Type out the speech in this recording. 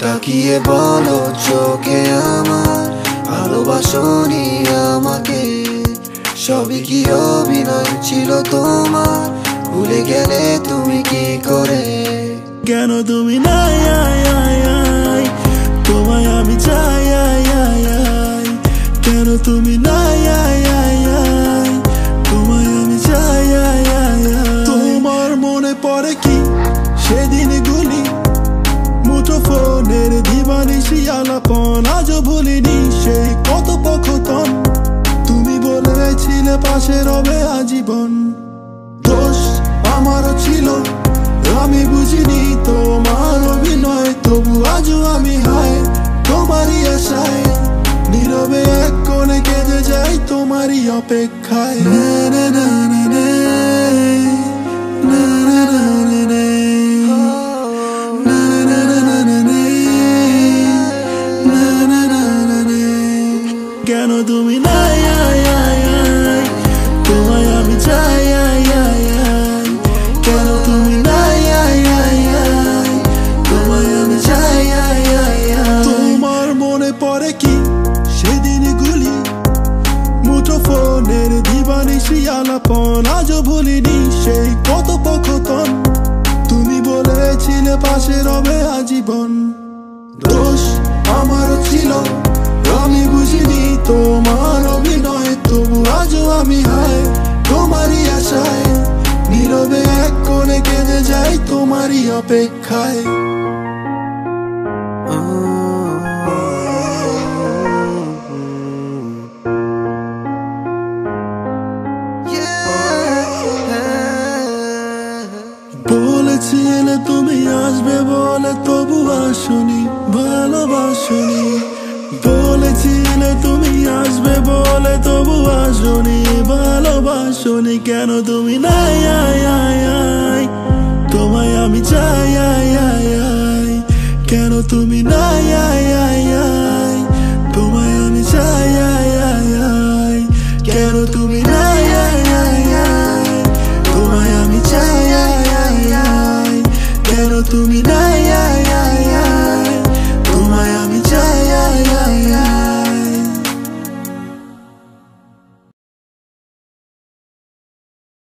তাকিয়ে বলো চোখে আমার ভালোবাসনি আমাকে সবই কি অভিনয় ছিল তোমার? ভুলে গেলে তুমি কি করে? কেন তুমি নাই, আয় আয় আয়? তোমায় আমি চাই, আয় আয় আয়। কেন তুমি নাই, আয় আয় আয়? তোমায় আমি চাই, আয় আয় আয়। তোমার মনে পড়ে কি? সেদিন গুলি। মুঠো ফোনের দিবানিশি আলাপন আজও ভুলিনি সেই কত পক্ষতন বলেছিলে পাশে রবে আজীবন। দোষ আমারও ছিল আমি বুঝিনি তোমার অভিনয় তবু আজও আমি হায় তোমারই আশায়। নীরবে এক কোণে কেঁদে যাই তোমারই অপেক্ষায়। না, না, না, মুঠো ফোনের দিবানিশি আলাপন আজও ভুলিনি সেই কত পক্ষতন তুমি বলেছিলে পাশে রবে আজীবন। দোষ আমারও ছিল, আমি বুঝিনি তোমার অভিনয়, তবু আজও আমি হায় তোমারই আশায়। নীরবে এক কোণে কেঁদে যাই তোমারই অপেক্ষায়। আসবে বলে তবু আসনি, ভালোবাসনি। বলেছিলে তুমি আসবে বলে তবু আসনি, ভালোবাসনি। কেন তুমি নাই আয় আয় আয়। তোমায় আমি চাই, আয় আয় আয়। কেন তুমি নাই আয় আয় আয়। তোমায় আমি চাই, আয় আয় আয়। কেন তুমি নাই আয় আয় আয়। তোমায় আমি চাই to me now, yeah